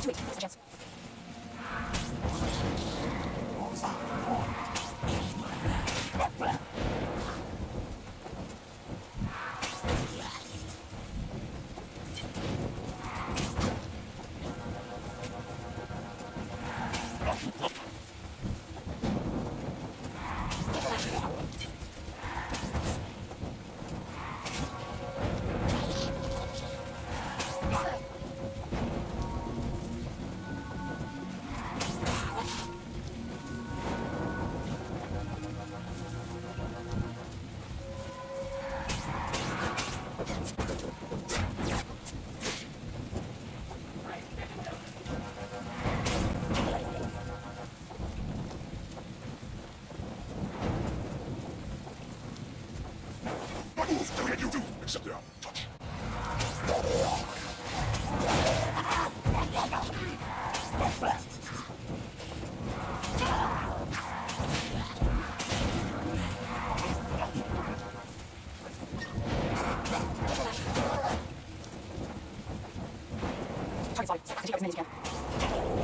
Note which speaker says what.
Speaker 1: Two weeks, Jensen. Accept their touch.
Speaker 2: Target spotted. Continue